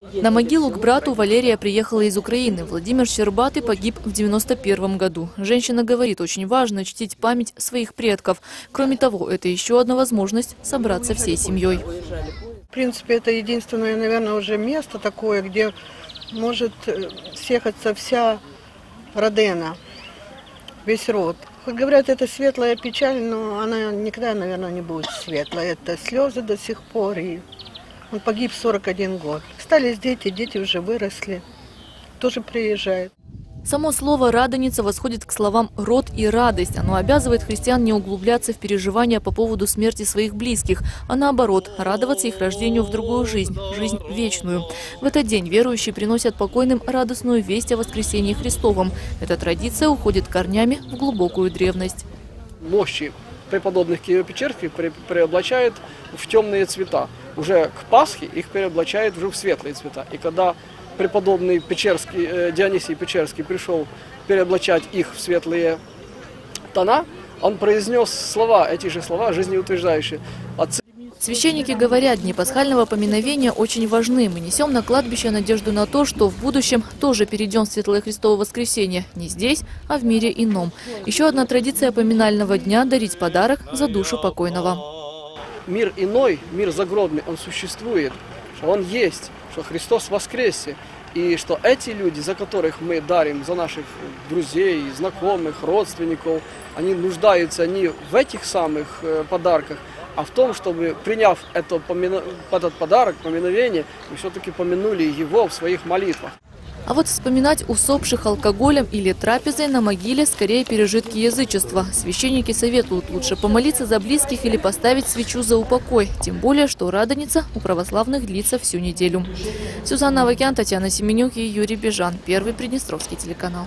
На могилу к брату Валерия приехала из Украины. Владимир Щербатый погиб в 91 году. Женщина говорит, очень важно чтить память своих предков. Кроме того, это еще одна возможность собраться всей семьей. В принципе, это единственное, наверное, уже место такое, где может э, съехаться вся Родена, весь род. Хоть говорят, это светлая печаль, но она никогда, наверное, не будет светлой. Это слезы до сих пор. И он погиб в 41 год. Остались дети, дети уже выросли. Тоже приезжают. Само слово «радоница» восходит к словам «род» и «радость». Оно обязывает христиан не углубляться в переживания по поводу смерти своих близких, а наоборот, радоваться их рождению в другую жизнь, жизнь вечную. В этот день верующие приносят покойным радостную весть о воскресении Христовом. Эта традиция уходит корнями в глубокую древность. мощи преподобных Киево-Печерских пре- преоблачает в темные цвета. Уже к Пасхе их переоблачает уже в светлые цвета. И когда преподобный Печерский, э, Дионисий Печерский пришел переоблачать их в светлые тона, он произнес слова, эти же слова, жизнеутверждающие. Священники говорят, дни пасхального поминовения очень важны. Мы несем на кладбище надежду на то, что в будущем тоже перейдем в Светлое Христово воскресенье. Не здесь, а в мире ином. Еще одна традиция поминального дня – дарить подарок за душу покойного. мир иной, мир загробный, он существует, что он есть, что Христос воскресе. И что эти люди, за которых мы дарим, за наших друзей, знакомых, родственников, они нуждаются не в этих самых э, подарках, а в том, чтобы, приняв это, этот подарок, поминовение, мы все-таки помянули его в своих молитвах. А вот вспоминать усопших алкоголем или трапезой на могиле скорее пережитки язычества. Священники советуют лучше помолиться за близких или поставить свечу за упокой. Тем более, что Радоница у православных длится всю неделю. Сюзанна Авакян, Татьяна Семенюк и Юрий Бежан. Первый Приднестровский телеканал.